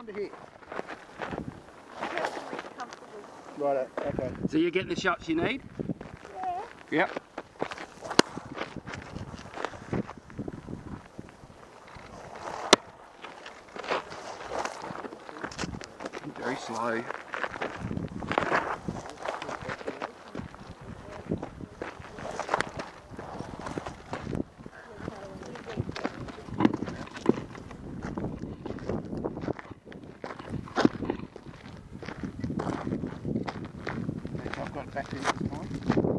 Under here. I have to reach comfortable. Right, uh, okay. So you're getting the shots you need? Yeah. Yep. Very slow. Gracias.